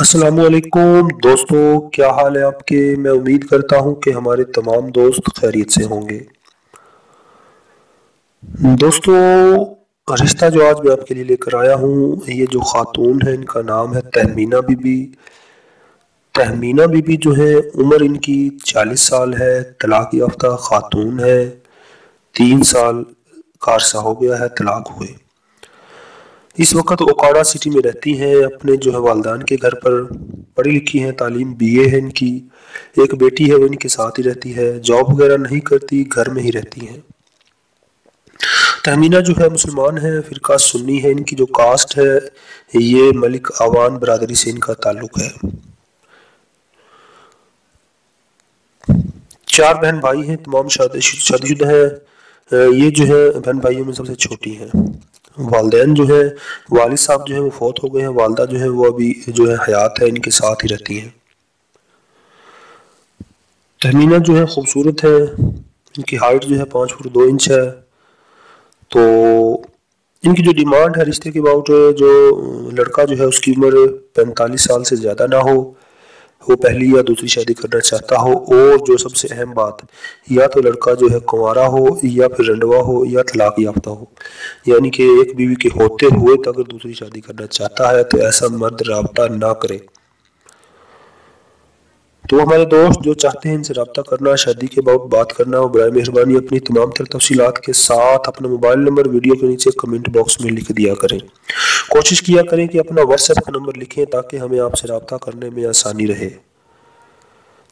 असलकुम दोस्तों, क्या हाल है आपके? मैं उम्मीद करता हूँ कि हमारे तमाम दोस्त खैरियत से होंगे। दोस्तों, रिश्ता जो आज मैं आपके लिए लेकर आया हूँ, ये जो ख़ातून है, इनका नाम है तहमीना बीबी। तहमीना बीबी जो है, उम्र इनकी 40 साल है, तलाक याफ्ता ख़ातून है। तीन साल का हो गया है, तलाक हुए। इस वक्त ओकाड़ा सिटी में रहती हैं, अपने जो है वालदान के घर पर पढ़ी लिखी हैं, तालीम बीए है इनकी। एक बेटी है, वो इनके साथ ही रहती है, जॉब वगैरह नहीं करती, घर में ही रहती हैं। तहमीना जो है मुसलमान है फ़िरका सुन्नी है, इनकी जो कास्ट है, ये मलिक आवान बरदरी से इनका ताल्लुक है। चार बहन भाई हैं, तमाम शादी शादीशुदा हैं, ये जो है बहन भाइयों में सबसे छोटी हैं। वालदेन जो है वालिद साहब जो है, वो फौत हो गए हैं। वालदा जो है, वो अभी जो है, हयात है, इनके साथ ही रहती हैं। तहमीना जो है, खूबसूरत है। इनकी हाइट जो है, पाँच फुट दो इंच है। तो इनकी जो डिमांड है, रिश्ते के अबाउट जो लड़का जो है, उसकी उम्र पैंतालीस साल से ज़्यादा ना हो। वो पहली या दूसरी शादी करना चाहता हो, और जो सबसे अहम बात, या तो लड़का जो है कुंवारा हो, या फिर रंडवा हो, या तलाक याफ्ता हो। यानी कि एक बीवी के होते हुए तक दूसरी शादी करना चाहता है तो ऐसा मर्द रबता ना करे। तो हमारे दोस्त जो चाहते हैं इनसे रबता करना, शादी के बाद बात करना और बर मेहरबानी अपनी तमाम तर तफसीत के साथ अपना मोबाइल नंबर वीडियो के नीचे कमेंट बॉक्स में लिख दिया करें। कोशिश किया करें कि अपना व्हाट्सएप का नंबर लिखें ताकि हमें आपसे रबता करने में आसानी रहे।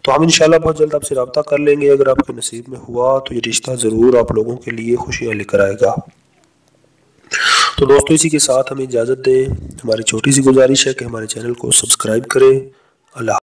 तो हम इंशाल्लाह बहुत जल्द आपसे रबता कर लेंगे। अगर आपके नसीब में हुआ तो ये रिश्ता ज़रूर आप लोगों के लिए खुशियाँ लेकर आएगा। तो दोस्तों, इसी के साथ हमें इजाज़त दें। हमारी छोटी सी गुजारिश है कि हमारे चैनल को सब्सक्राइब करें। अल्लाह